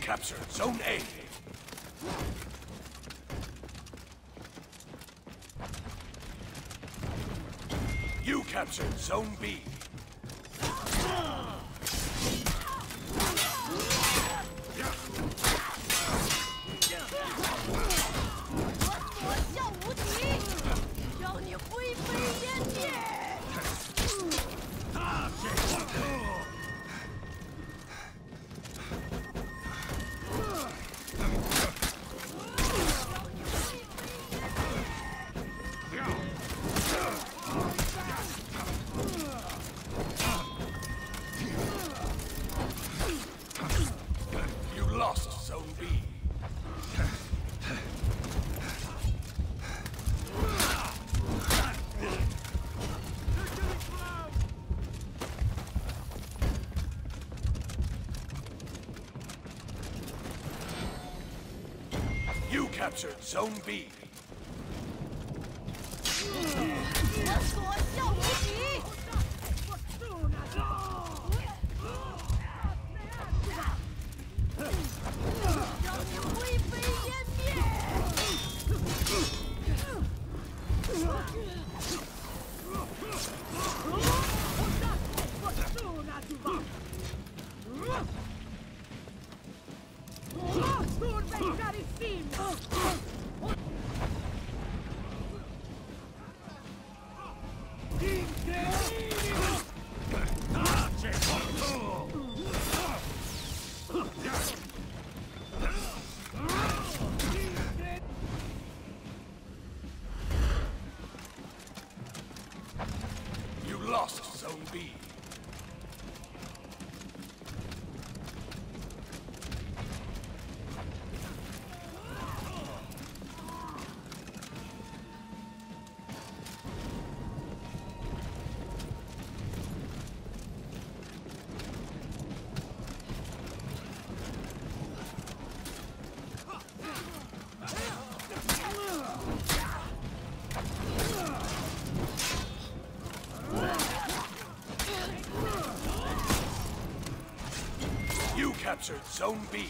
captured Zone A. You captured Zone B. captured Zone B.！You lost Zone B. captured Zone B.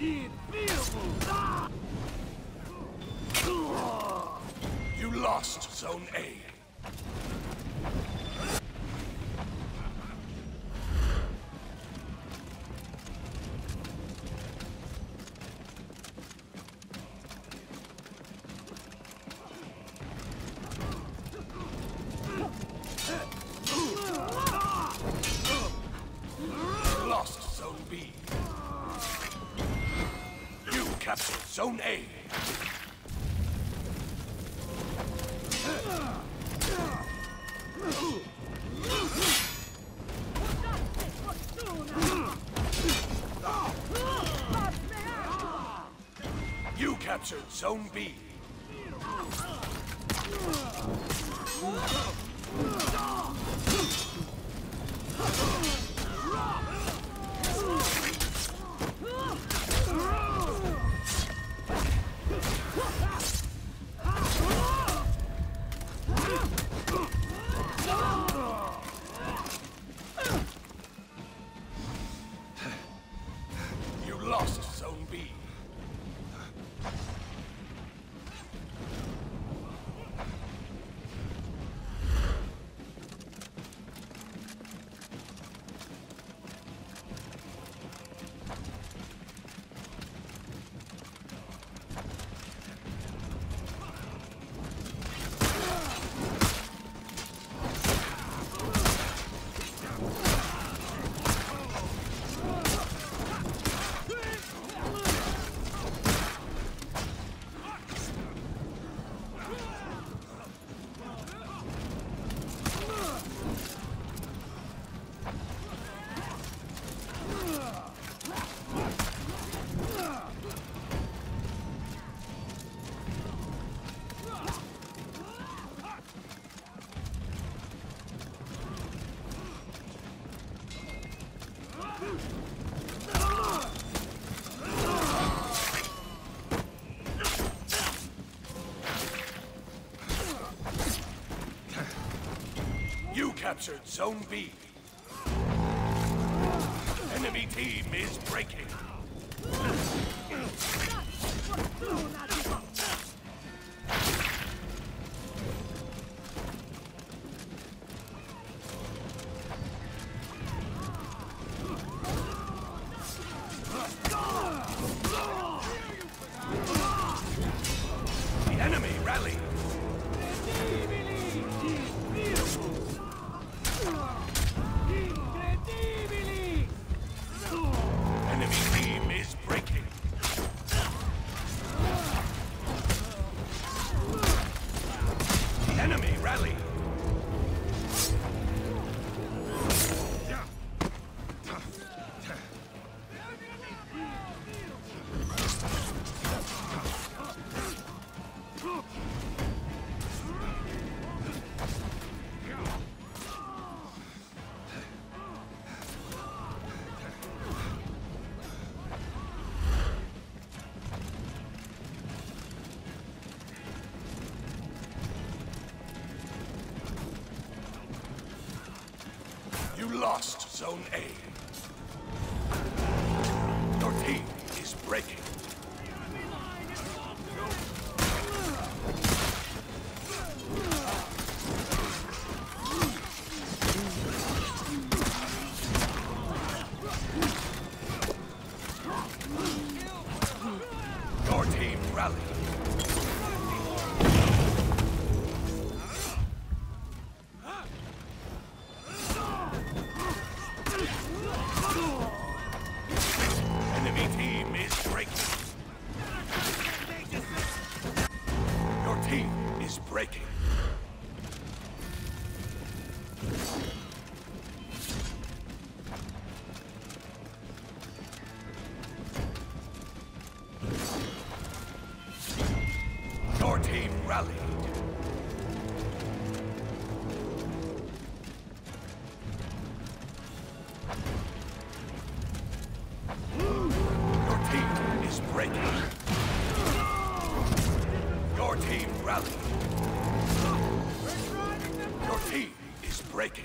You lost Zone A. Zone A. You captured Zone B. captured Zone B. Enemy team is breaking. Zone A. rallied. Your team is breaking. Your team rallied. Your team is breaking.